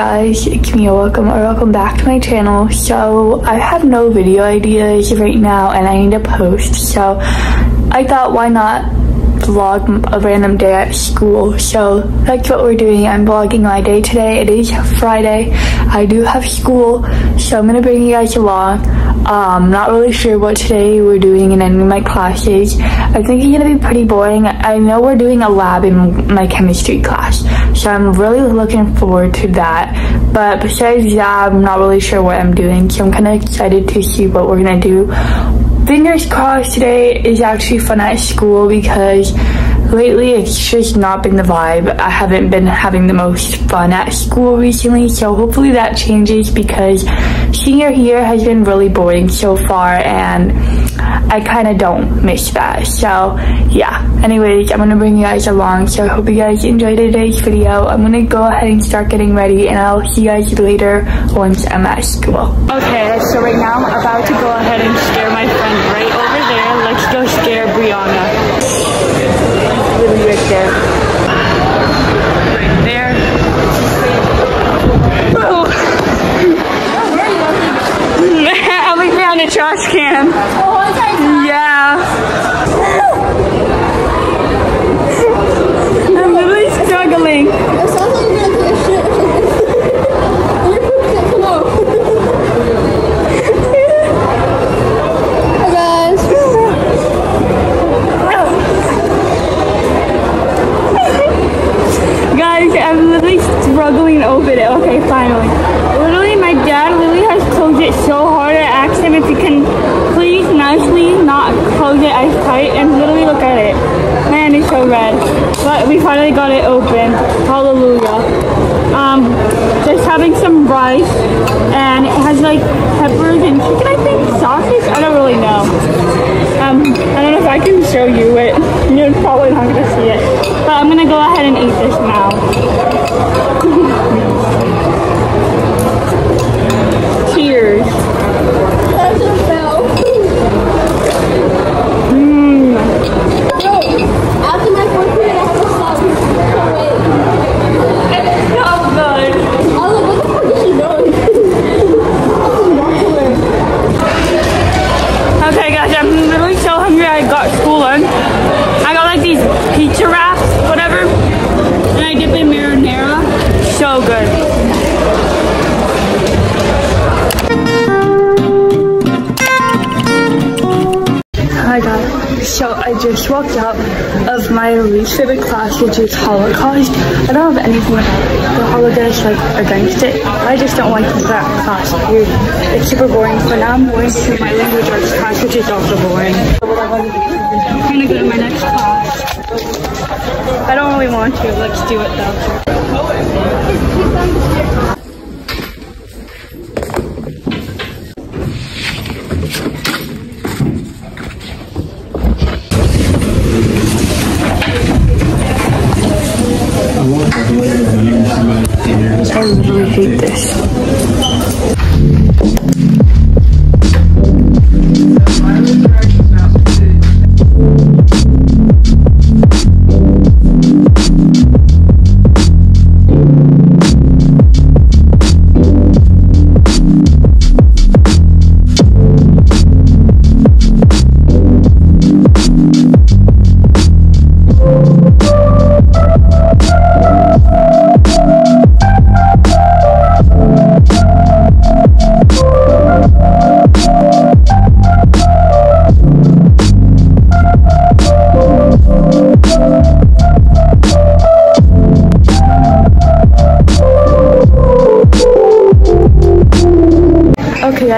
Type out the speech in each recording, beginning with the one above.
guys, it's me, welcome or welcome back to my channel. So I have no video ideas right now and I need to post. So I thought why not vlog a random day at school. So that's what we're doing. I'm vlogging my day today. It is Friday. I do have school, so I'm gonna bring you guys along. Um, not really sure what today we're doing in any of my classes. I think it's gonna be pretty boring. I know we're doing a lab in my chemistry class, so I'm really looking forward to that. But besides that, I'm not really sure what I'm doing, so I'm kind of excited to see what we're gonna do fingers crossed today is actually fun at school because lately it's just not been the vibe. I haven't been having the most fun at school recently, so hopefully that changes because senior year has been really boring so far and I kind of don't miss that. So yeah, anyways, I'm going to bring you guys along. So I hope you guys enjoyed today's video. I'm going to go ahead and start getting ready and I'll see you guys later once I'm at school. Okay, so right now I'm about to go ahead and scare my friend right over there. Let's go scare Brianna. Really right there. Right there. Oh. I'll leave me on the trash can. Yeah. I'm literally struggling. It sounds like you're gonna take a shit. Your poop's gonna come out. Hi guys. Guys, I'm literally struggling to open it. Okay, finally. Literally, my dad literally has closed it so hard. I asked him if he can please nicely not close it as tight. And literally, look at it. Man, it's so red. But we finally got it open. Hallelujah. Um, just having some rice. And it has like peppers and chicken, I think. Sausage? I don't really know. Um, I don't know if I can show you it. You're probably not gonna see it. But I'm gonna go ahead and eat this now. Just walked out of my least favorite class, which is Holocaust. I don't have anything about the Holocaust like against it. I just don't like that class. It's super boring. But now I'm going to my language arts class, which is also boring. I'm gonna go to my next class. I don't really want to. Let's do it though. I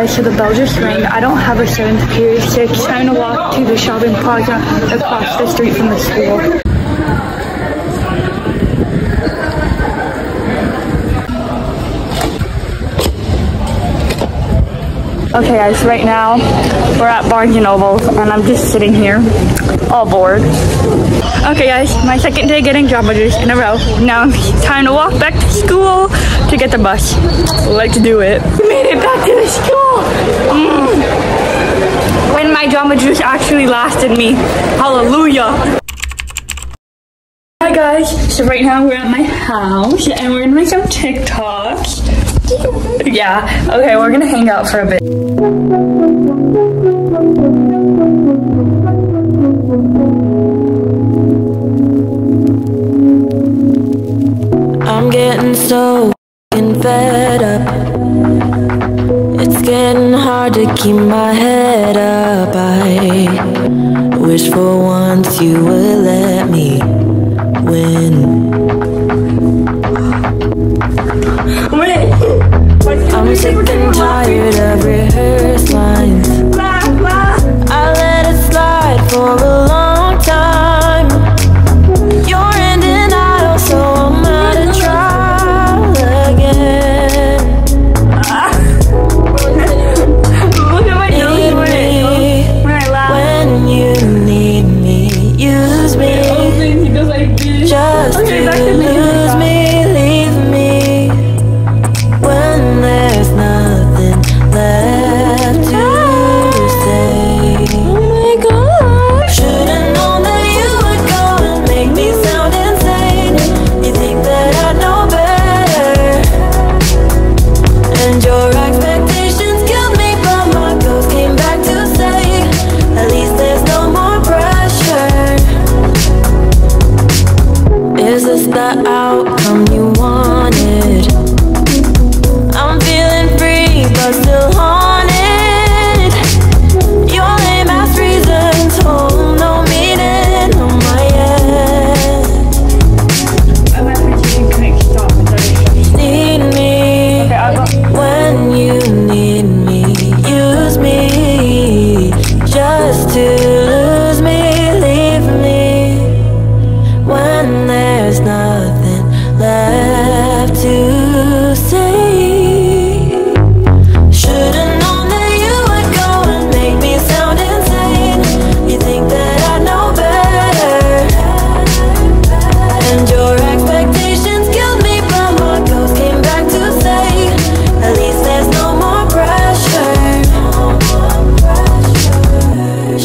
guys, so the bell just rang. I don't have a seventh period, so it's time to walk to the shopping plaza across the street from the school. Okay guys, right now we're at Barnes & Noble and I'm just sitting here, all bored. Okay guys, my second day getting Jamba Juice in a row. Now it's time to walk back to school to get the bus. Let's do it. We made it back to the school! Mm. When my Jamba Juice actually lasted me. Hallelujah! Hi guys. guys, so right now we're at my house and we're gonna make some TikToks. Yeah, okay, we're gonna hang out for a bit. I'm getting so f***ing fed up. Hard to keep my head up. I wish for once you would let me win.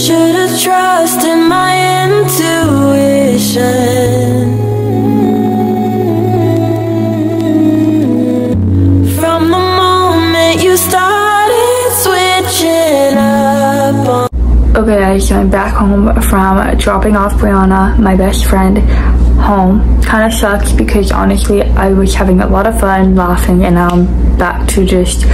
Should've trusted my intuition. Okay guys, so I'm back home from dropping off Brianna, my best friend, home. Kind of sucks because honestly I was having a lot of fun laughing and now I'm back to just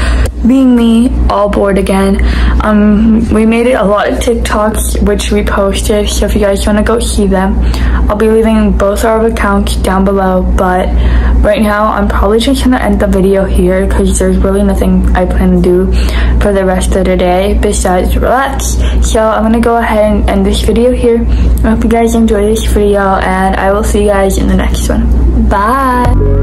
being me, all bored again. Um, we made a lot of TikToks which we posted, so if you guys want to go see them, I'll be leaving both our accounts down below, but right now I'm probably just gonna end the video here because there's really nothing I plan to do for the rest of the day besides relax. So I'm gonna go ahead and end this video here. I hope you guys enjoyed this video and I will see you guys in the next one. Bye!